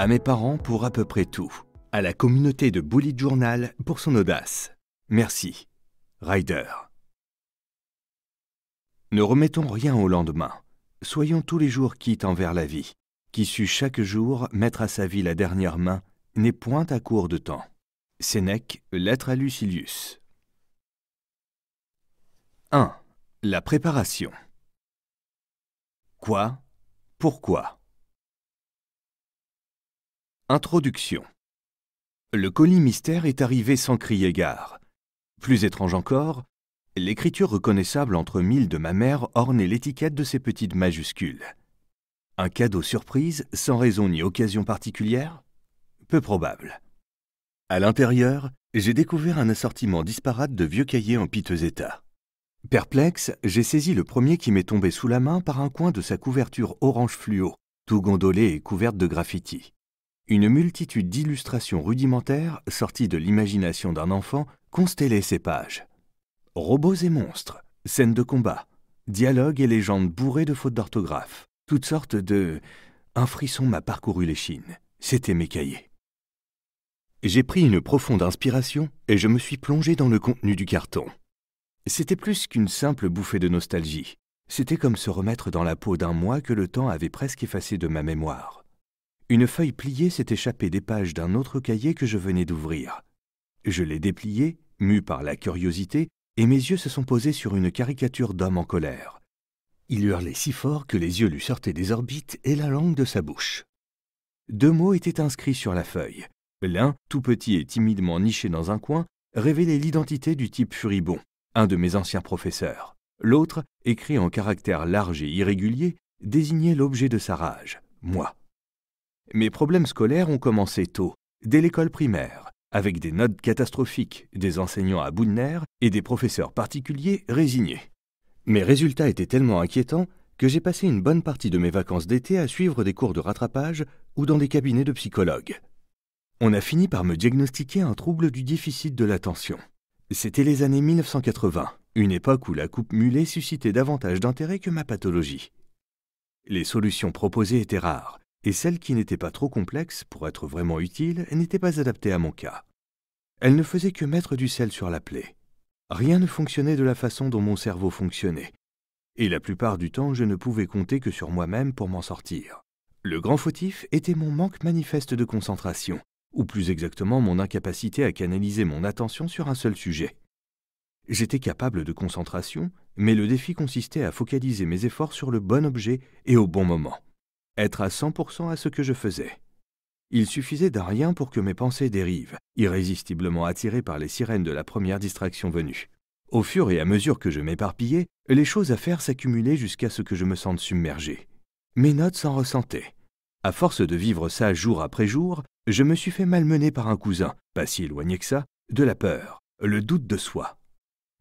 à mes parents pour à peu près tout, à la communauté de Bullet Journal pour son audace. Merci. Ryder. Ne remettons rien au lendemain. Soyons tous les jours quittes envers la vie. Qui sut chaque jour mettre à sa vie la dernière main n'est point à court de temps. Sénèque, lettre à Lucilius. 1. La préparation. Quoi? Pourquoi? Introduction. Le colis mystère est arrivé sans crier gare. Plus étrange encore, l'écriture reconnaissable entre mille de ma mère ornait l'étiquette de ces petites majuscules. Un cadeau surprise sans raison ni occasion particulière? Peu probable. À l'intérieur, j'ai découvert un assortiment disparate de vieux cahiers en piteux état. Perplexe, j'ai saisi le premier qui m'est tombé sous la main par un coin de sa couverture orange fluo, tout gondolé et couverte de graffitis. Une multitude d'illustrations rudimentaires sorties de l'imagination d'un enfant constellaient ces pages. Robots et monstres, scènes de combat, dialogues et légendes bourrées de fautes d'orthographe, toutes sortes de... Un frisson m'a parcouru les chines. C'était mes cahiers. J'ai pris une profonde inspiration et je me suis plongé dans le contenu du carton. C'était plus qu'une simple bouffée de nostalgie. C'était comme se remettre dans la peau d'un moi que le temps avait presque effacé de ma mémoire. Une feuille pliée s'est échappée des pages d'un autre cahier que je venais d'ouvrir. Je l'ai déplié, mu par la curiosité, et mes yeux se sont posés sur une caricature d'homme en colère. Il hurlait si fort que les yeux lui sortaient des orbites et la langue de sa bouche. Deux mots étaient inscrits sur la feuille. L'un, tout petit et timidement niché dans un coin, révélait l'identité du type furibond un de mes anciens professeurs. L'autre, écrit en caractères larges et irréguliers, désignait l'objet de sa rage, moi. Mes problèmes scolaires ont commencé tôt, dès l'école primaire, avec des notes catastrophiques, des enseignants à bout de nerfs et des professeurs particuliers résignés. Mes résultats étaient tellement inquiétants que j'ai passé une bonne partie de mes vacances d'été à suivre des cours de rattrapage ou dans des cabinets de psychologues. On a fini par me diagnostiquer un trouble du déficit de l'attention. C'était les années 1980, une époque où la coupe mulet suscitait davantage d'intérêt que ma pathologie. Les solutions proposées étaient rares, et celles qui n'étaient pas trop complexes pour être vraiment utiles n'étaient pas adaptées à mon cas. Elles ne faisaient que mettre du sel sur la plaie. Rien ne fonctionnait de la façon dont mon cerveau fonctionnait. Et la plupart du temps, je ne pouvais compter que sur moi-même pour m'en sortir. Le grand fautif était mon manque manifeste de concentration, ou plus exactement mon incapacité à canaliser mon attention sur un seul sujet. J'étais capable de concentration, mais le défi consistait à focaliser mes efforts sur le bon objet et au bon moment. Être à 100% à ce que je faisais. Il suffisait d'un rien pour que mes pensées dérivent, irrésistiblement attirées par les sirènes de la première distraction venue. Au fur et à mesure que je m'éparpillais, les choses à faire s'accumulaient jusqu'à ce que je me sente submergé. Mes notes s'en ressentaient. À force de vivre ça jour après jour, je me suis fait malmener par un cousin, pas si éloigné que ça, de la peur, le doute de soi.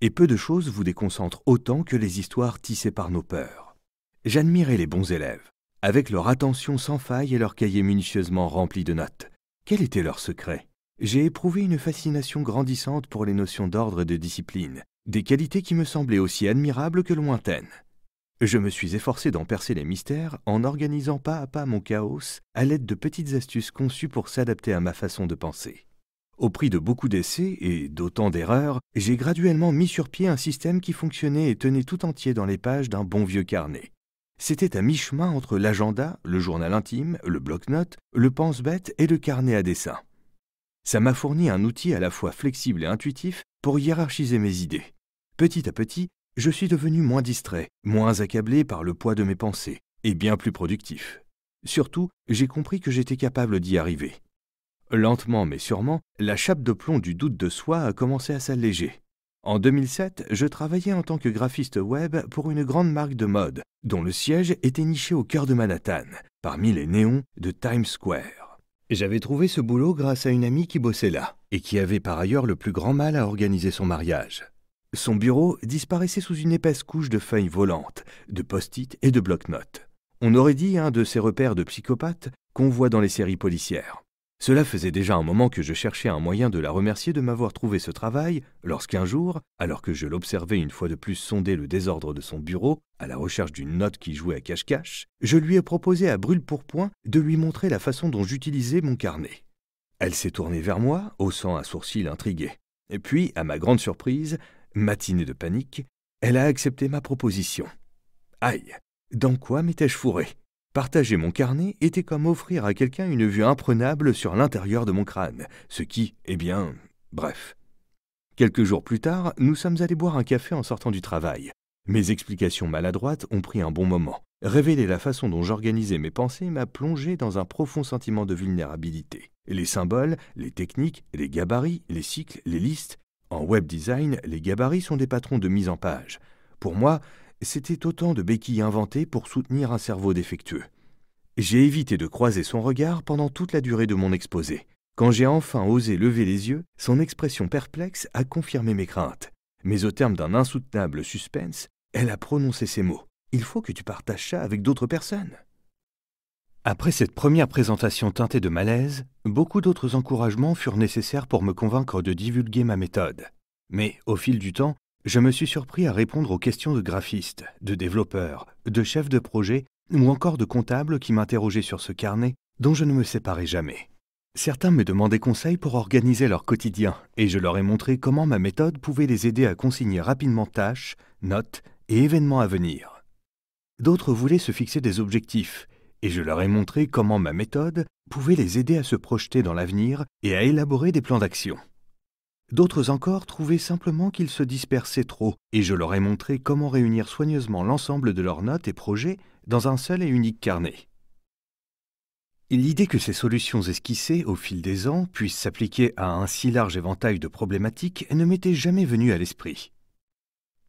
Et peu de choses vous déconcentrent autant que les histoires tissées par nos peurs. J'admirais les bons élèves, avec leur attention sans faille et leur cahier minutieusement rempli de notes. Quel était leur secret? J'ai éprouvé une fascination grandissante pour les notions d'ordre et de discipline, des qualités qui me semblaient aussi admirables que lointaines. Je me suis efforcé d'en percer les mystères en organisant pas à pas mon chaos à l'aide de petites astuces conçues pour s'adapter à ma façon de penser. Au prix de beaucoup d'essais et d'autant d'erreurs, j'ai graduellement mis sur pied un système qui fonctionnait et tenait tout entier dans les pages d'un bon vieux carnet. C'était à mi-chemin entre l'agenda, le journal intime, le bloc-notes, le pense-bête et le carnet à dessin. Ça m'a fourni un outil à la fois flexible et intuitif pour hiérarchiser mes idées. Petit à petit, je suis devenu moins distrait, moins accablé par le poids de mes pensées, et bien plus productif. Surtout, j'ai compris que j'étais capable d'y arriver. Lentement mais sûrement, la chape de plomb du doute de soi a commencé à s'alléger. En 2007, je travaillais en tant que graphiste web pour une grande marque de mode, dont le siège était niché au cœur de Manhattan, parmi les néons de Times Square. J'avais trouvé ce boulot grâce à une amie qui bossait là, et qui avait par ailleurs le plus grand mal à organiser son mariage. Son bureau disparaissait sous une épaisse couche de feuilles volantes, de post-it et de bloc-notes. On aurait dit un de ces repères de psychopathes qu'on voit dans les séries policières. Cela faisait déjà un moment que je cherchais un moyen de la remercier de m'avoir trouvé ce travail, lorsqu'un jour, alors que je l'observais une fois de plus sonder le désordre de son bureau, à la recherche d'une note qui jouait à cache-cache, je lui ai proposé à brûle-pourpoint de lui montrer la façon dont j'utilisais mon carnet. Elle s'est tournée vers moi, haussant un sourcil intrigué. Et puis, à ma grande surprise, matinée de panique, elle a accepté ma proposition. Aïe, dans quoi m'étais-je fourré? Partager mon carnet était comme offrir à quelqu'un une vue imprenable sur l'intérieur de mon crâne, ce qui, eh bien, bref. Quelques jours plus tard, nous sommes allés boire un café en sortant du travail. Mes explications maladroites ont pris un bon moment. Révéler la façon dont j'organisais mes pensées m'a plongé dans un profond sentiment de vulnérabilité. Les symboles, les techniques, les gabarits, les cycles, les listes. En web design, les gabarits sont des patrons de mise en page. Pour moi, c'était autant de béquilles inventées pour soutenir un cerveau défectueux. J'ai évité de croiser son regard pendant toute la durée de mon exposé. Quand j'ai enfin osé lever les yeux, son expression perplexe a confirmé mes craintes. Mais au terme d'un insoutenable suspense, elle a prononcé ces mots. Il faut que tu partages ça avec d'autres personnes. Après cette première présentation teintée de malaise, beaucoup d'autres encouragements furent nécessaires pour me convaincre de divulguer ma méthode. Mais au fil du temps, je me suis surpris à répondre aux questions de graphistes, de développeurs, de chefs de projet ou encore de comptables qui m'interrogeaient sur ce carnet dont je ne me séparais jamais. Certains me demandaient conseil pour organiser leur quotidien et je leur ai montré comment ma méthode pouvait les aider à consigner rapidement tâches, notes et événements à venir. D'autres voulaient se fixer des objectifs et je leur ai montré comment ma méthode pouvait les aider à se projeter dans l'avenir et à élaborer des plans d'action. D'autres encore trouvaient simplement qu'ils se dispersaient trop, et je leur ai montré comment réunir soigneusement l'ensemble de leurs notes et projets dans un seul et unique carnet. L'idée que ces solutions esquissées au fil des ans puissent s'appliquer à un si large éventail de problématiques ne m'était jamais venue à l'esprit.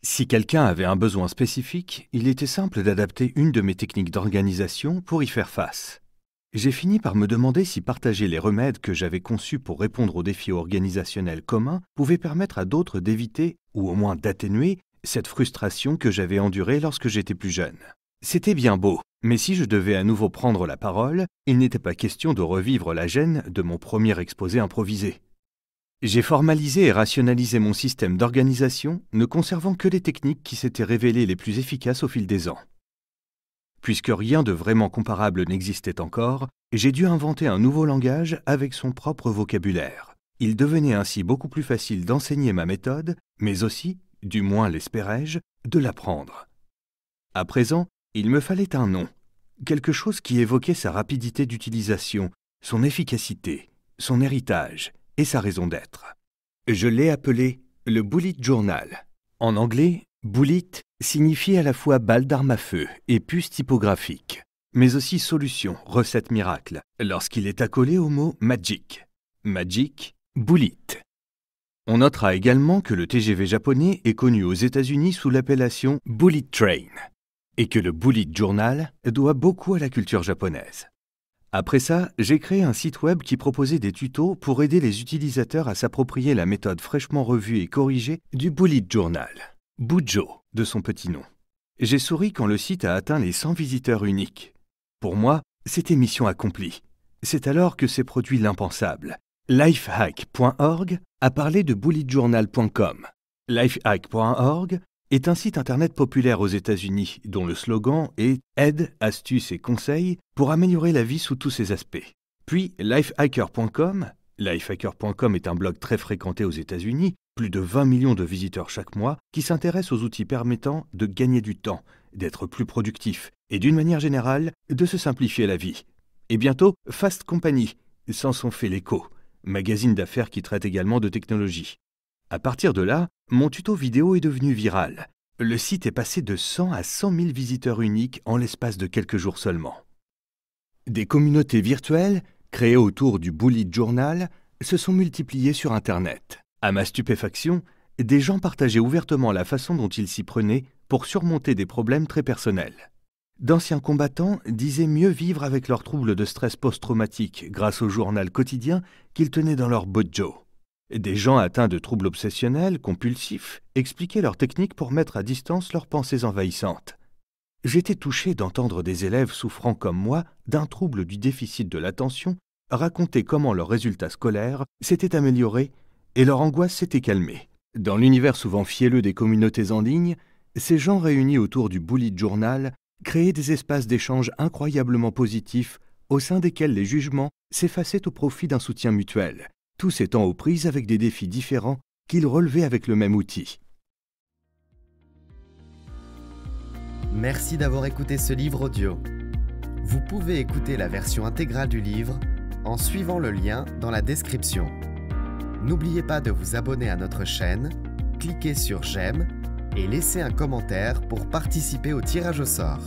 Si quelqu'un avait un besoin spécifique, il était simple d'adapter une de mes techniques d'organisation pour y faire face j'ai fini par me demander si partager les remèdes que j'avais conçus pour répondre aux défis organisationnels communs pouvait permettre à d'autres d'éviter, ou au moins d'atténuer, cette frustration que j'avais endurée lorsque j'étais plus jeune. C'était bien beau, mais si je devais à nouveau prendre la parole, il n'était pas question de revivre la gêne de mon premier exposé improvisé. J'ai formalisé et rationalisé mon système d'organisation, ne conservant que les techniques qui s'étaient révélées les plus efficaces au fil des ans. Puisque rien de vraiment comparable n'existait encore, j'ai dû inventer un nouveau langage avec son propre vocabulaire. Il devenait ainsi beaucoup plus facile d'enseigner ma méthode, mais aussi, du moins l'espérais-je, de l'apprendre. À présent, il me fallait un nom, quelque chose qui évoquait sa rapidité d'utilisation, son efficacité, son héritage et sa raison d'être. Je l'ai appelé le Bullet Journal. En anglais, Bullet signifie à la fois balle d'arme à feu et puce typographique, mais aussi solution, recette miracle, lorsqu'il est accolé au mot magic. Magic, bullet. On notera également que le TGV japonais est connu aux États-Unis sous l'appellation Bullet Train, et que le Bullet Journal doit beaucoup à la culture japonaise. Après ça, j'ai créé un site web qui proposait des tutos pour aider les utilisateurs à s'approprier la méthode fraîchement revue et corrigée du Bullet Journal. Bujo, de son petit nom. J'ai souri quand le site a atteint les 100 visiteurs uniques. Pour moi, c'était mission accomplie. C'est alors que s'est produit l'impensable. Lifehack.org a parlé de bulletjournal.com. Lifehack.org est un site internet populaire aux États-Unis dont le slogan est Aide, astuces et conseils pour améliorer la vie sous tous ses aspects. Puis lifehacker.com Lifehacker.com est un blog très fréquenté aux États-Unis, plus de 20 millions de visiteurs chaque mois, qui s'intéressent aux outils permettant de gagner du temps, d'être plus productif et d'une manière générale, de se simplifier la vie. Et bientôt, Fast Company, s'en sont fait l'écho, magazine d'affaires qui traite également de technologie. À partir de là, mon tuto vidéo est devenu viral. Le site est passé de 100 à 100 000 visiteurs uniques en l'espace de quelques jours seulement. Des communautés virtuelles créés autour du Bullet Journal, se sont multipliés sur Internet. À ma stupéfaction, des gens partageaient ouvertement la façon dont ils s'y prenaient pour surmonter des problèmes très personnels. D'anciens combattants disaient mieux vivre avec leurs troubles de stress post-traumatique grâce au journal quotidien qu'ils tenaient dans leur bojo. Des gens atteints de troubles obsessionnels, compulsifs, expliquaient leurs techniques pour mettre à distance leurs pensées envahissantes. J'étais touché d'entendre des élèves souffrant comme moi d'un trouble du déficit de l'attention racontaient comment leurs résultats scolaires s'étaient améliorés et leur angoisse s'était calmée. Dans l'univers souvent fielleux des communautés en ligne, ces gens réunis autour du bullet journal créaient des espaces d'échange incroyablement positifs au sein desquels les jugements s'effaçaient au profit d'un soutien mutuel, tous étant aux prises avec des défis différents qu'ils relevaient avec le même outil. Merci d'avoir écouté ce livre audio. Vous pouvez écouter la version intégrale du livre en suivant le lien dans la description. N'oubliez pas de vous abonner à notre chaîne, cliquez sur J'aime et laissez un commentaire pour participer au tirage au sort.